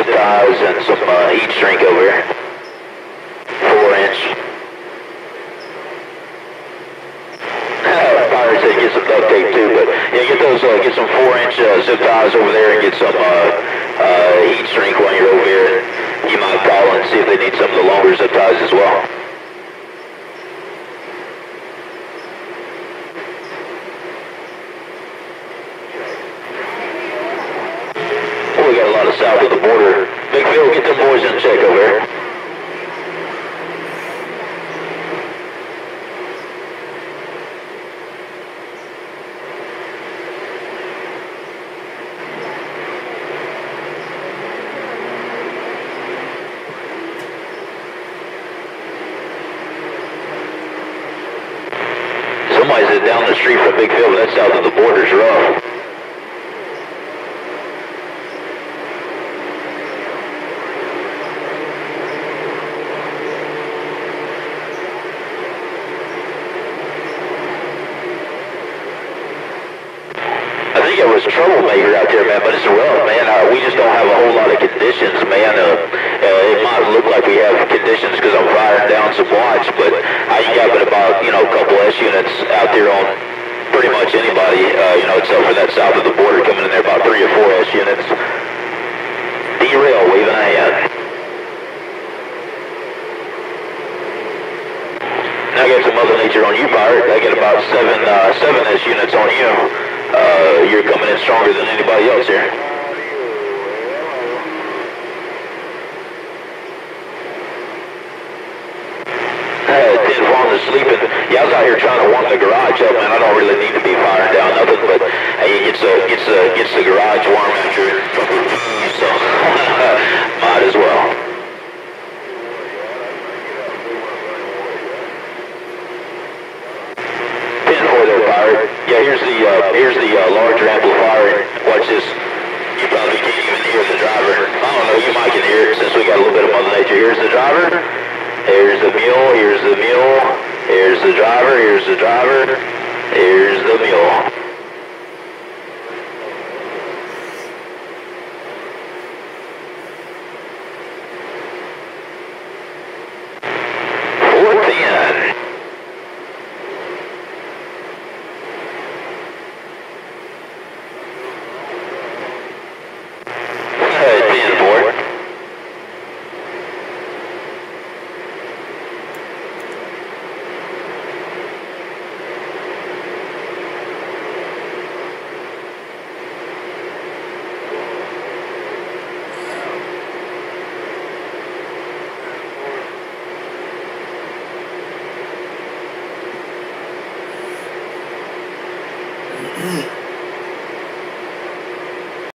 zip ties and some uh, heat shrink over here. Four inch. Fire said get some duct tape too, but yeah, get those, uh, get some four inch uh, zip ties over there and get some uh, uh, heat shrink when you're over here. You might call and see if they need some of the longer zip ties as well. Oh, we got a lot of south of the Big get boys in check over. Somebody's down the street from Big Phil, but that's south of the border's rough. Think was a troublemaker out there, man, but it's rough, man. Uh, we just don't have a whole lot of conditions, man. Uh, uh, it might look like we have conditions because I'm firing down some watch, but I ain't got about, you know, a couple S units out there on pretty much anybody, uh, you know, except for that south of the border coming in there, about three or four S units. DRAIL, waving a hand. Now I got some Mother Nature on you, Pirate. I got about seven, uh, seven S units on you. Uh, you're coming in stronger than anybody else here. Hey, Tin falling asleep and yeah, I was out here trying to warm the garage up, man. I don't really need to be firing 10-4 there, Pirate. Yeah, here's the uh, here's the uh, larger amplifier. Watch this. You probably can't even hear the driver. I don't know, you might can hear it since we got a little bit of Mother Nature. Here's the driver. Here's the mule. Here's the mule. Here's the driver. Here's the driver. Here's the mule. Mm.